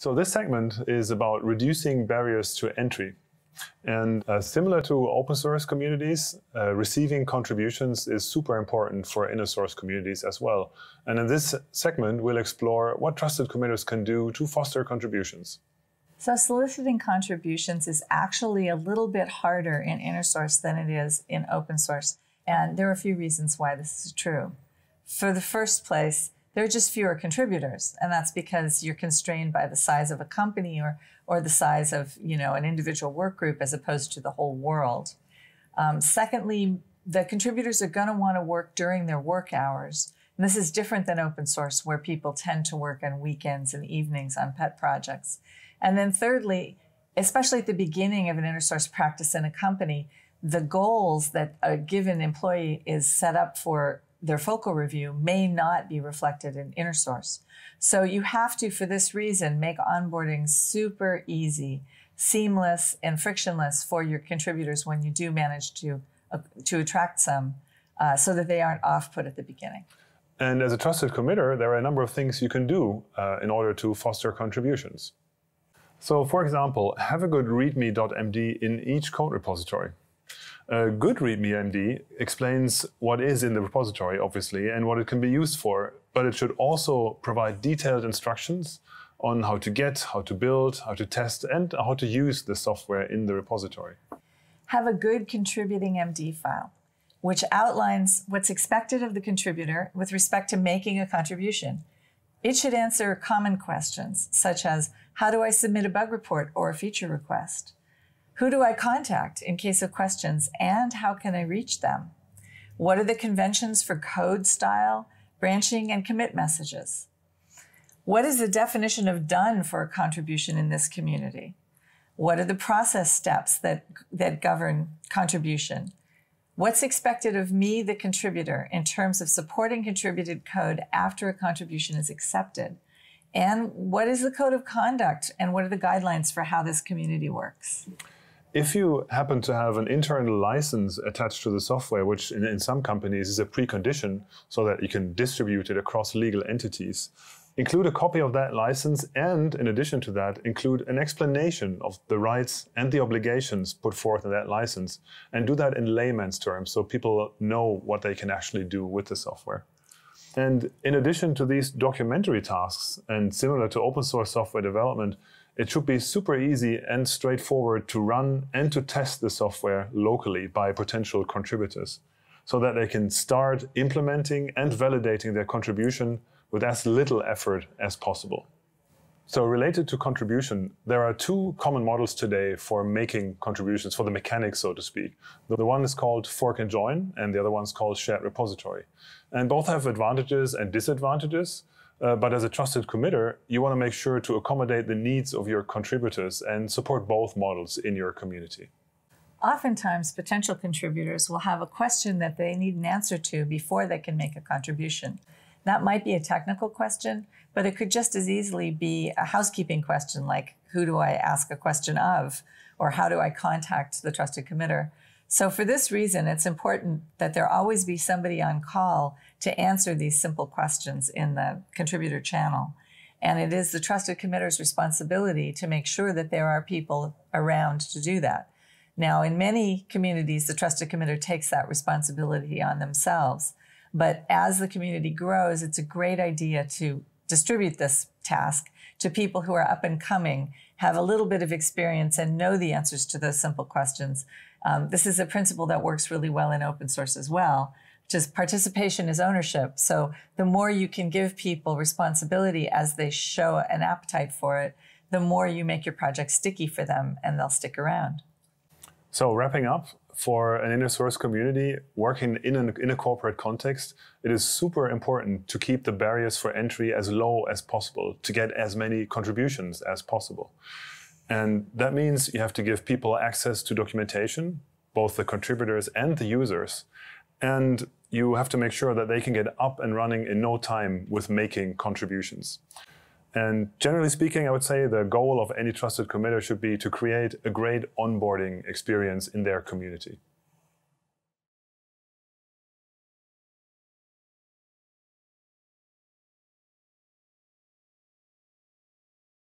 So this segment is about reducing barriers to entry. And uh, similar to open source communities, uh, receiving contributions is super important for inner source communities as well. And in this segment, we'll explore what trusted committers can do to foster contributions. So soliciting contributions is actually a little bit harder in inner source than it is in open source. And there are a few reasons why this is true. For the first place, there are just fewer contributors. And that's because you're constrained by the size of a company or or the size of you know an individual work group as opposed to the whole world. Um, secondly the contributors are going to want to work during their work hours. And this is different than open source where people tend to work on weekends and evenings on pet projects. And then thirdly especially at the beginning of an inner source practice in a company the goals that a given employee is set up for their focal review may not be reflected in inner source. So you have to, for this reason, make onboarding super easy, seamless, and frictionless for your contributors when you do manage to, uh, to attract some uh, so that they aren't off put at the beginning. And as a trusted committer, there are a number of things you can do uh, in order to foster contributions. So, for example, have a good readme.md in each code repository. A good README.md explains what is in the repository, obviously, and what it can be used for, but it should also provide detailed instructions on how to get, how to build, how to test, and how to use the software in the repository. Have a good contributing MD file, which outlines what's expected of the contributor with respect to making a contribution. It should answer common questions, such as how do I submit a bug report or a feature request? Who do I contact in case of questions and how can I reach them? What are the conventions for code style, branching, and commit messages? What is the definition of done for a contribution in this community? What are the process steps that, that govern contribution? What's expected of me, the contributor, in terms of supporting contributed code after a contribution is accepted? And what is the code of conduct and what are the guidelines for how this community works? If you happen to have an internal license attached to the software, which in, in, some companies is a precondition so that you can distribute it across legal entities, include a copy of that license and, in addition to that, include an explanation of the rights and the obligations put forth in that license, and do that in layman's terms so people know what they can actually do with the software. And in addition to these documentary tasks, and similar to open source software development, it should be super easy and straightforward to run and to test the software locally by potential contributors so that they can start implementing and validating their contribution with as little effort as possible. So related to contribution, there are two common models today for making contributions, for the mechanics, so to speak. The one is called fork and join, and the other one is called shared repository. And both have advantages and disadvantages. Uh, but as a trusted committer, you want to make sure to accommodate the needs of your contributors and support both models in your community. Oftentimes, potential contributors will have a question that they need an answer to before they can make a contribution. That might be a technical question, but it could just as easily be a housekeeping question like, who do I ask a question of? Or how do I contact the trusted committer? So, for this reason, it's important that there always be somebody on call to answer these simple questions in the contributor channel. And it is the trusted committer's responsibility to make sure that there are people around to do that. Now, in many communities, the trusted committer takes that responsibility on themselves. But as the community grows, it's a great idea to distribute this task to people who are up and coming, have a little bit of experience, and know the answers to those simple questions um, this is a principle that works really well in open source as well, which is participation is ownership. So the more you can give people responsibility as they show an appetite for it, the more you make your project sticky for them and they'll stick around. So wrapping up, for an inner source community working in, in a corporate context, it is super important to keep the barriers for entry as low as possible to get as many contributions as possible. And that means you have to give people access to documentation, both the contributors and the users. And you have to make sure that they can get up and running in no time with making contributions. And generally speaking, I would say the goal of any trusted committer should be to create a great onboarding experience in their community.